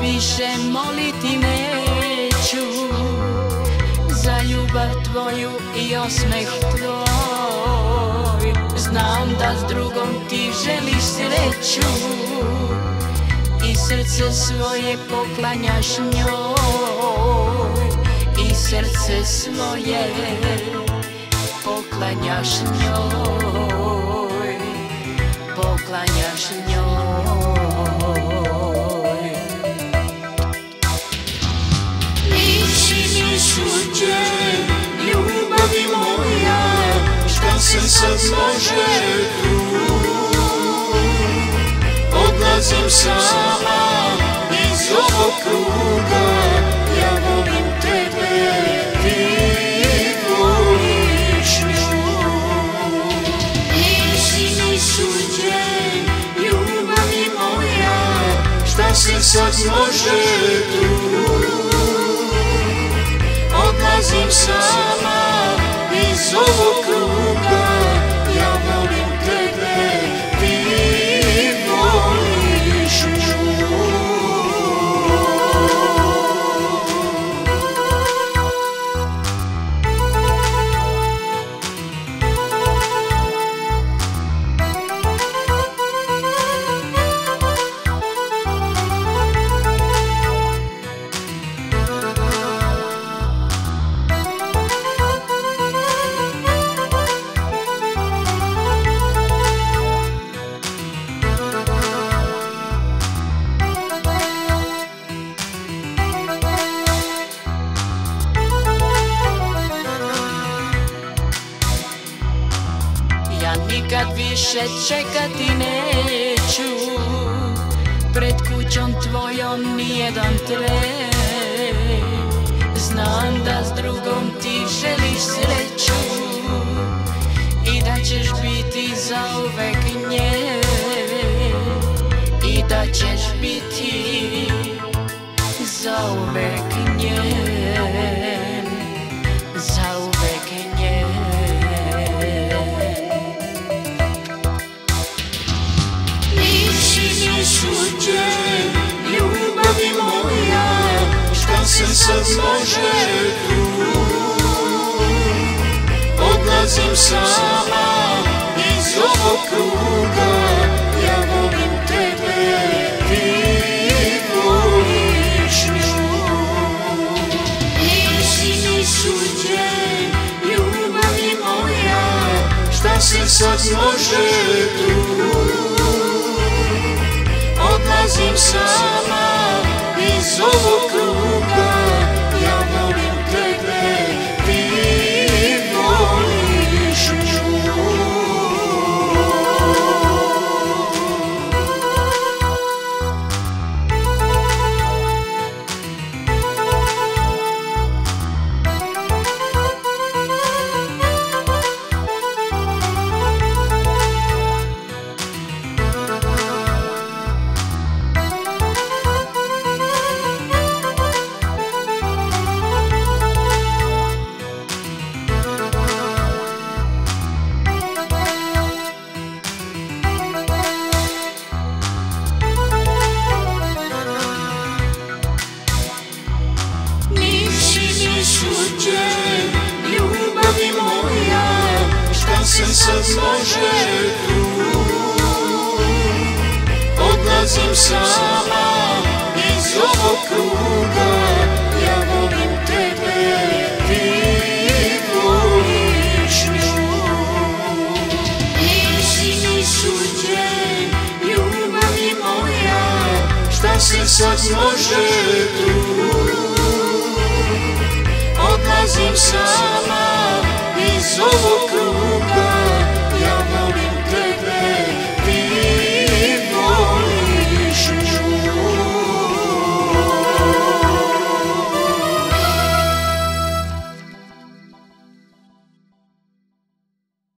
više moliti neću Za ljubav tvoju i osmeh tvoj. Znam da s drugom ti želiš sreću I srce svoje poklanjaš njoj. I srce svoje poklanjaš njoj Suđen, ljubavi moja Šta se sad može tu Odlazim sama iz ovog kruga Ja volim tebe, ti voliš nju. Nisi mi suđen, ljubavi moja Šta se sad može tu Odlazim sama iz ovog više čekati neću. Pred kućom tvojom nijedan tren Znam da s drugom ti želiš sreću I da ćeš biti zauvek nje. I da ćeš biti se sad može tu. Odlazim sama iz ovog kruga. Ja volim tebe, ti voliš nju. Nisi mi suđen, ljubavi moja Šta se sad može tu? Odlazim sama iz ovog kruga Se sad može tu. Odlazim sama iz ovog kruga. Ja volim tebe, ti voliš nju. Nisi mi suđen, ljubavi moja Šta se sad može tu? Odlazim sama